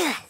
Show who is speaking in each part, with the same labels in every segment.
Speaker 1: Ugh.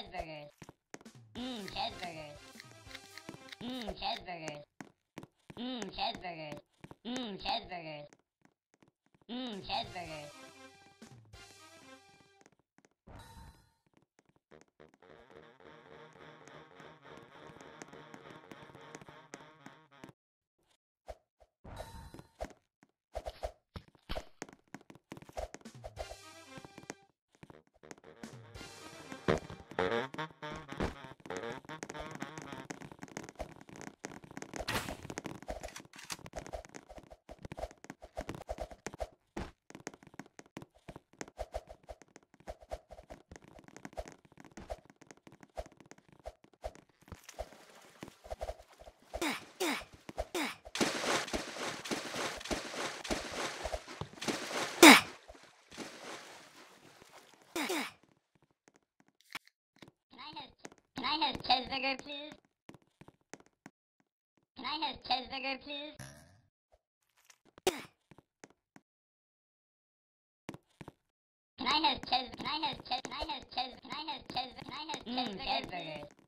Speaker 1: cheeseburgers. Mmm, cheeseburgers. Mmm, cheeseburgers. Mmm, cheeseburgers. Mmm, cheeseburgers. Mmm, cheeseburgers. I have cheeseburger, please? Can I have cheeseburger, please? Can I have cheese? Can I have cheese? Can I have cheese? Can I have cheese? Can I have mm, cheeseburger? cheeseburgers.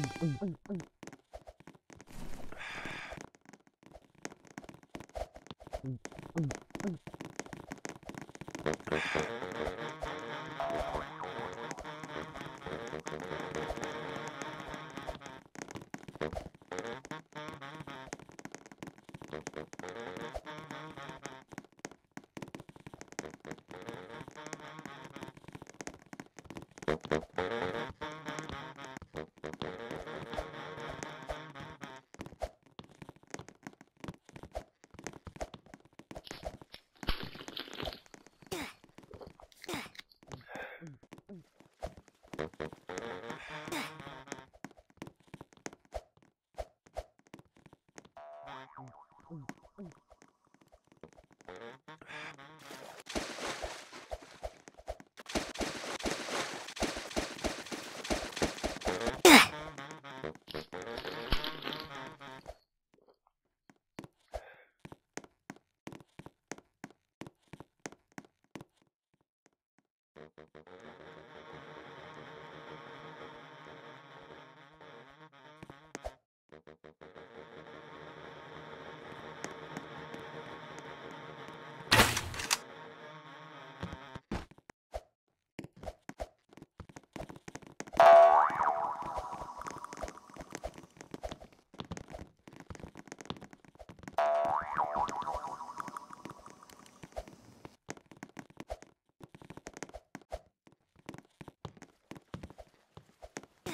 Speaker 2: Thank you. Thank you.